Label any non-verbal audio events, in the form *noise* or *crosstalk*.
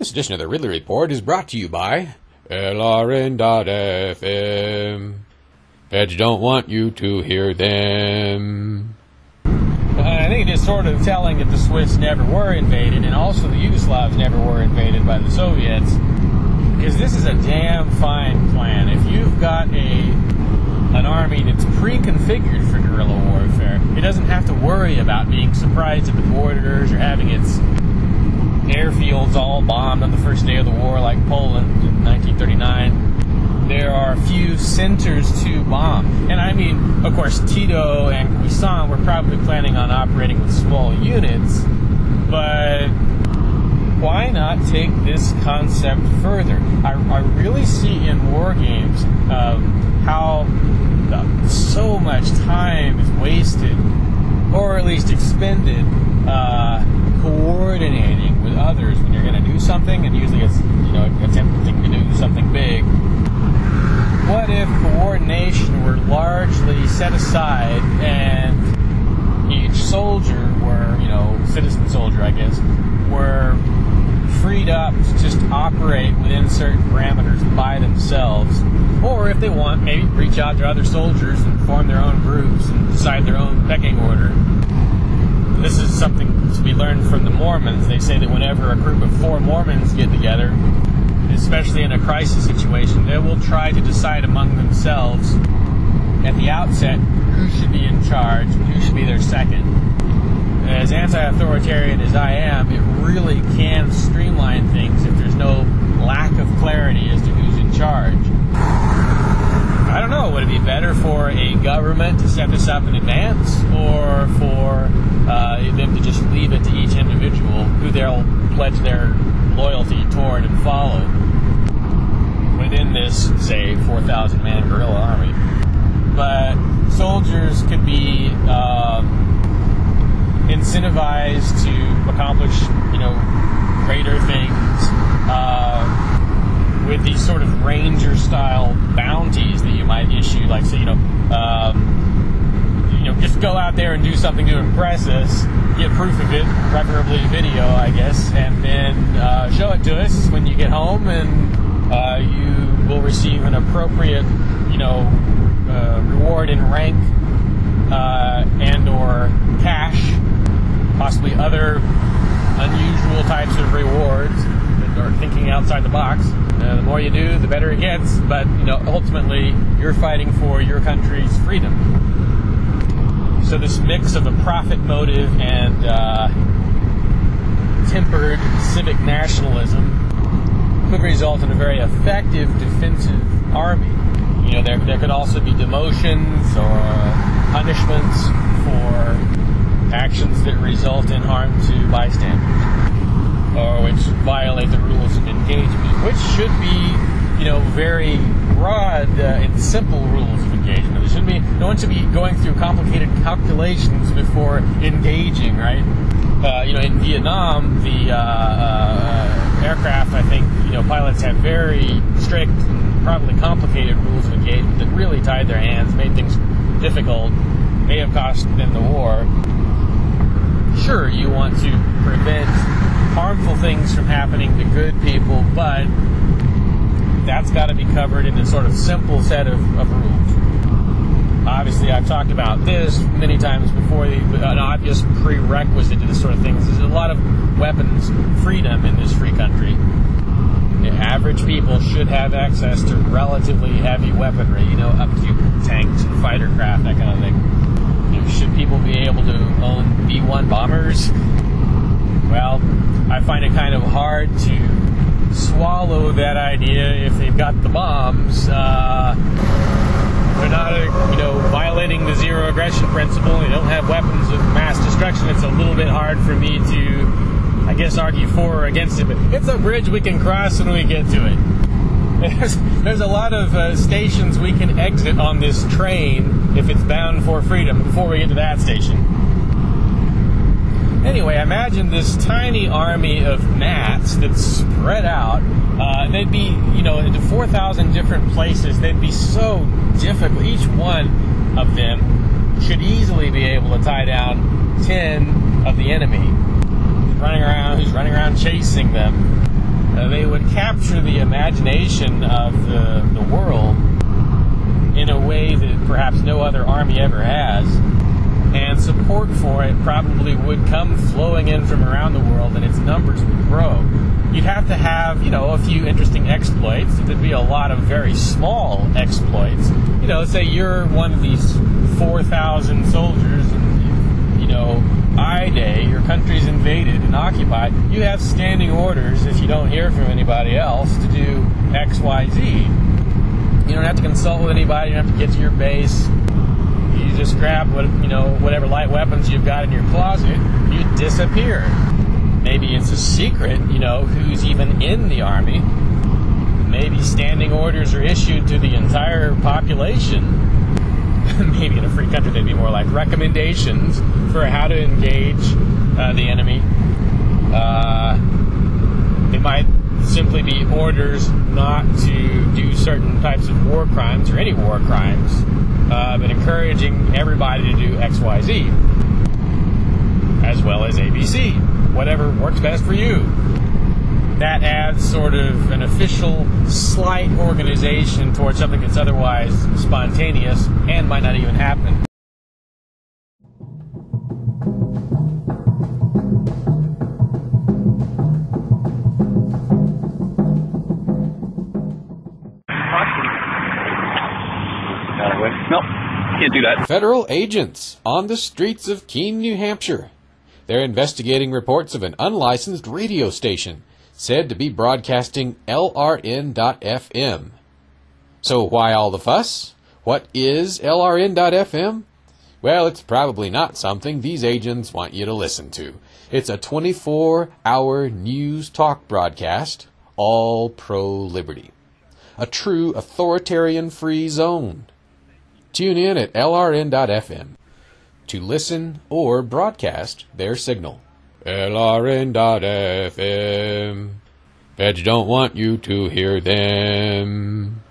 This edition of the Ridley Report is brought to you by LRN.FM. Feds don't want you to hear them. Uh, I think it is sort of telling that the Swiss never were invaded, and also the Yugoslavs never were invaded by the Soviets. Because this is a damn fine plan. If you've got a an army that's pre-configured for guerrilla warfare, it doesn't have to worry about being surprised at the its airfields all bombed on the first day of the war, like Poland in 1939. There are few centers to bomb. And I mean, of course, Tito and Guisan were probably planning on operating with small units, but why not take this concept further? I, I really see in war games um, how so much time is wasted, or at least expended, uh, coordinating others when you're going to do something, and usually it's you know attempting to do something big. What if coordination were largely set aside and each soldier were, you know, citizen soldier, I guess, were freed up to just operate within certain parameters by themselves. Or if they want, maybe reach out to other soldiers and form their own groups and decide their own pecking order. Something to be learned from the Mormons. They say that whenever a group of four Mormons get together, especially in a crisis situation, they will try to decide among themselves at the outset who should be in charge who should be their second. As anti-authoritarian as I am, it really can streamline things if there's no lack of clarity as to who's in charge. I don't know. Would it be better for a government to set this up in advance, or for uh, them to just leave it to each individual who they'll pledge their loyalty toward and follow within this, say, 4,000 man guerrilla army? But soldiers could be um, incentivized to accomplish, you know, greater things. Uh, with these sort of ranger style bounties that you might issue, like so you know, um, you know, just go out there and do something to impress us, get proof of it, preferably video, I guess, and then uh, show it to us when you get home, and uh, you will receive an appropriate, you know, uh, reward in rank uh, and or cash, possibly other unusual types of rewards that are thinking outside the box. Uh, the more you do, the better it gets. But you know, ultimately, you're fighting for your country's freedom. So this mix of a profit motive and uh, tempered civic nationalism could result in a very effective defensive army. You know, there, there could also be demotions or punishments for actions that result in harm to bystanders or which violate the rules of engagement, which should be, you know, very broad uh, and simple rules of engagement. There shouldn't be, no one should be going through complicated calculations before engaging, right? Uh, you know, in Vietnam, the uh, uh aircraft, I think, you know, pilots had very strict and probably complicated rules of engagement that really tied their hands, made things difficult, may have cost them the war. Sure, you want to prevent harmful things from happening to good people, but that's got to be covered in a sort of simple set of, of rules. Obviously, I've talked about this many times before. An obvious prerequisite to this sort of thing is a lot of weapons freedom in this free country. Average people should have access to relatively heavy weaponry, you know, up to tanks and fighter craft, that kind of thing. You know, should people be able to own B 1 bombers? Well, I find it kind of hard to swallow that idea if they've got the bombs. Uh, they're not, you know, violating the zero aggression principle. They don't have weapons of mass destruction. It's a little bit hard for me to, I guess, argue for or against it. But it's a bridge we can cross when we get to it. *laughs* There's, there's a lot of uh, stations we can exit on this train if it's bound for freedom before we get to that station. Anyway, imagine this tiny army of gnats that's spread out. Uh, they'd be, you know, into 4,000 different places. They'd be so difficult. Each one of them should easily be able to tie down 10 of the enemy. Running around, who's running around chasing them. uh, they would capture the imagination of the, the world in a way that perhaps no other army ever has. And support for it probably would come flowing in from around the world and its numbers would grow. You'd have to have, you know, a few interesting exploits. There'd be a lot of very small exploits. You know, say you're one of these 4,000 soldiers and, you know, I Day, your country's invaded and occupied, you have standing orders if you don't hear from anybody else to do X, Y, Z. You don't have to consult with anybody. You don't have to get to your base. Just grab what you know, whatever light weapons you've got in your closet. You disappear. Maybe it's a secret. You know who's even in the army. Maybe standing orders are issued to the entire population. *laughs* Maybe in a free country they'd be more like recommendations for how to engage uh, the enemy. Uh, simply be orders not to do certain types of war crimes or any war crimes, uh, but encouraging everybody to do X, Y, Z, as well as ABC, whatever works best for you. That adds sort of an official, slight organization towards something that's otherwise spontaneous and might not even happen. Can't do that. Federal agents on the streets of Keene, New Hampshire. They're investigating reports of an unlicensed radio station said to be broadcasting LRN.FM. So why all the fuss? What is LRN.FM? Well, it's probably not something these agents want you to listen to. It's a 24 hour news talk broadcast, all pro liberty. A true authoritarian free zone. Tune in at LRN.FM to listen or broadcast their signal. LRN.FM. Feds don't want you to hear them.